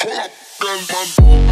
Pull up, girl.